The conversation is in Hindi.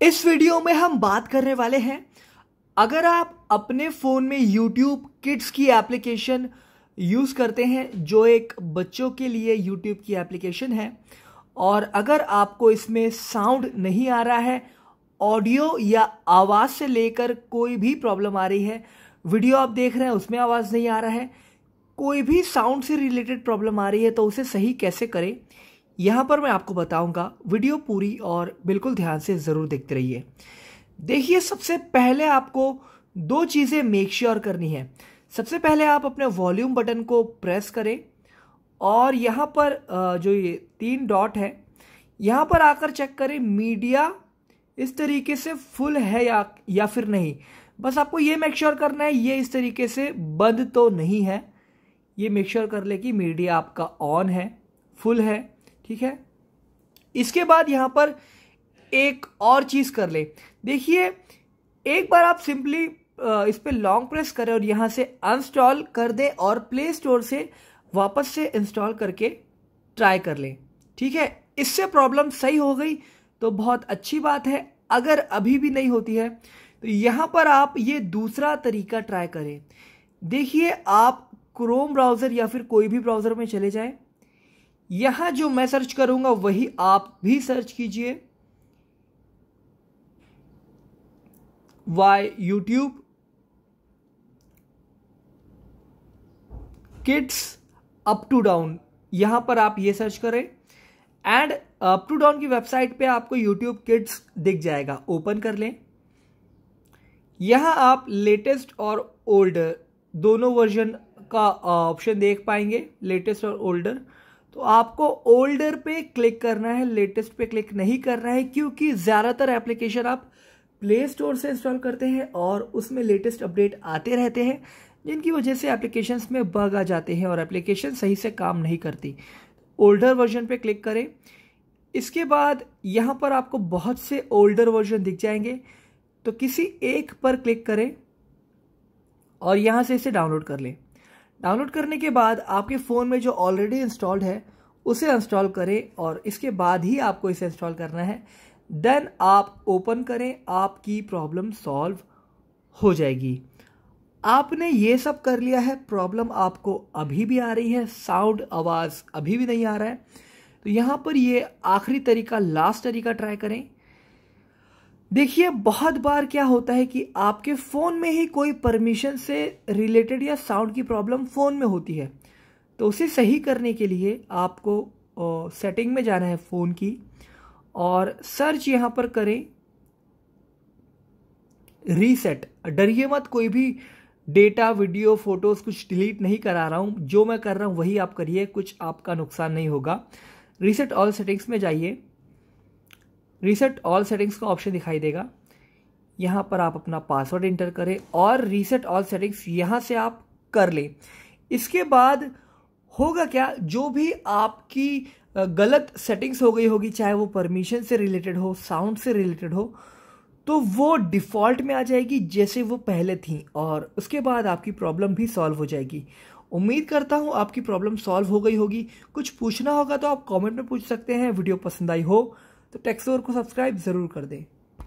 इस वीडियो में हम बात करने वाले हैं, अगर आप अपने फ़ोन में YouTube किड्स की एप्लीकेशन यूज़ करते हैं, जो एक बच्चों के लिए YouTube की एप्लीकेशन है, और अगर आपको इसमें साउंड नहीं आ रहा है ऑडियो या आवाज़ से लेकर कोई भी प्रॉब्लम आ रही है वीडियो आप देख रहे हैं, उसमें आवाज़ नहीं आ रहा है, कोई भी साउंड से रिलेटेड प्रॉब्लम आ रही है तो उसे सही कैसे करें? यहाँ पर मैं आपको बताऊँगा, वीडियो पूरी और बिल्कुल ध्यान से ज़रूर देखते रहिए। देखिए, सबसे पहले आपको दो चीज़ें मेक श्योर करनी है। सबसे पहले आप अपने वॉल्यूम बटन को प्रेस करें और यहाँ पर जो ये तीन डॉट है, यहाँ पर आकर चेक करें मीडिया इस तरीके से फुल है या या फिर नहीं। बस आपको ये मेक श्योर करना है, ये इस तरीके से बंद तो नहीं है। ये मेक श्योर sure कर ले कि मीडिया आपका ऑन है फुल है। ठीक है? इसके बाद यहाँ पर एक और चीज़ कर ले। देखिए, एक बार आप सिंपली इस पर लॉन्ग प्रेस करें और यहाँ से अनस्टॉल कर दें और प्ले स्टोर से वापस से इंस्टॉल करके ट्राई कर लें। ठीक है? इससे प्रॉब्लम सही हो गई तो बहुत अच्छी बात है। अगर अभी भी नहीं होती है तो यहाँ पर आप ये दूसरा तरीका ट्राई करें। देखिए, आप क्रोम ब्राउज़र या फिर कोई भी ब्राउज़र में चले जाएँ यहाँ जो मैं सर्च करूँगा, वही आप भी सर्च कीजिए। Y YouTube Kids up to down यहाँ पर आप ये सर्च करें। एंड अप टू डाउन की वेबसाइट पे आपको यूट्यूब किड्स दिख जाएगा। ओपन कर लें। यहाँ आप लेटेस्ट और ओल्डर दोनों वर्जन का ऑप्शन देख पाएँगे। लेटेस्ट और ओल्डर तो आपको ओल्डर पे क्लिक करना है लेटेस्ट पे क्लिक नहीं करना है, क्योंकि ज़्यादातर एप्लीकेशन आप प्ले स्टोर से इंस्टॉल करते हैं और उसमें लेटेस्ट अपडेट आते रहते हैं, जिनकी वजह से एप्लीकेशंस में बग आ जाते हैं और एप्लीकेशन सही से काम नहीं करती। ओल्डर वर्जन पे क्लिक करें। इसके बाद यहाँ पर आपको बहुत से ओल्डर वर्जन दिख जाएँगे। तो किसी एक पर क्लिक करें और यहाँ से इसे डाउनलोड कर लें। डाउनलोड करने के बाद आपके फ़ोन में जो ऑलरेडी इंस्टॉल्ड है, उसे इंस्टॉल करें और इसके बाद ही आपको इसे इंस्टॉल करना है। देन आप ओपन करें, आपकी प्रॉब्लम सॉल्व हो जाएगी। आपने ये सब कर लिया है प्रॉब्लम आपको अभी भी आ रही है साउंड आवाज़ अभी भी नहीं आ रहा है। तो यहाँ पर ये आखिरी तरीका लास्ट तरीका ट्राई करें। देखिए, बहुत बार क्या होता है कि आपके फ़ोन में ही कोई परमिशन से रिलेटेड या साउंड की प्रॉब्लम फ़ोन में होती है। तो उसे सही करने के लिए आपको सेटिंग में जाना है फ़ोन की और सर्च यहाँ पर करें। रीसेट डरिए मत, कोई भी डेटा वीडियो फ़ोटोज़ कुछ डिलीट नहीं करा रहा हूँ। जो मैं कर रहा हूँ, वही आप करिए, कुछ आपका नुकसान नहीं होगा। रीसेट ऑल सेटिंग्स में जाइए। रीसेट ऑल सेटिंग्स का ऑप्शन दिखाई देगा। यहाँ पर आप अपना पासवर्ड इंटर करें और रीसेट ऑल सेटिंग्स यहाँ से आप कर लें। इसके बाद होगा क्या? जो भी आपकी गलत सेटिंग्स हो गई होगी, चाहे वो परमिशन से रिलेटेड हो साउंड से रिलेटेड हो तो वो डिफ़ॉल्ट में आ जाएगी जैसे वो पहले थी और उसके बाद आपकी प्रॉब्लम भी सॉल्व हो जाएगी। उम्मीद करता हूँ आपकी प्रॉब्लम सॉल्व हो गई होगी। कुछ पूछना होगा तो आप कमेंट में पूछ सकते हैं। वीडियो पसंद आई हो तो टेक्सोर को सब्सक्राइब ज़रूर कर दें।